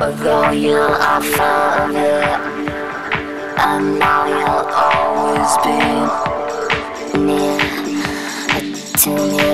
Although you are far away, and now you'll always be near to me.